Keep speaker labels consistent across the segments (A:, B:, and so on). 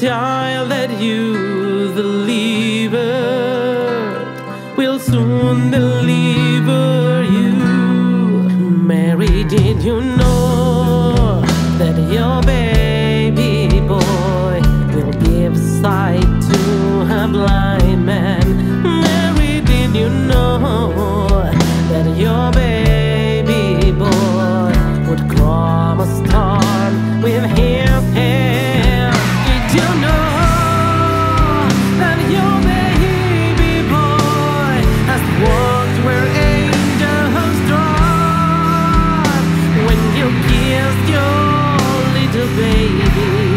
A: dialet you delivered, will soon deliver you. Mary, did you know that your baby boy will give sight to a blind man? baby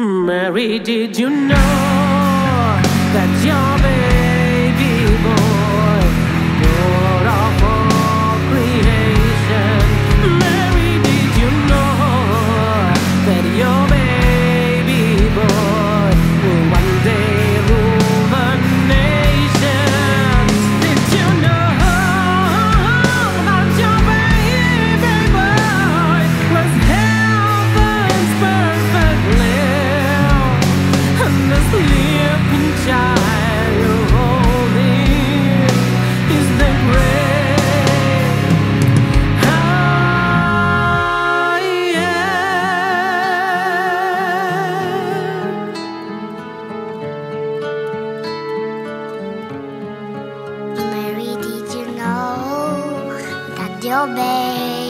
A: Mary, did you know that your baby?
B: obey.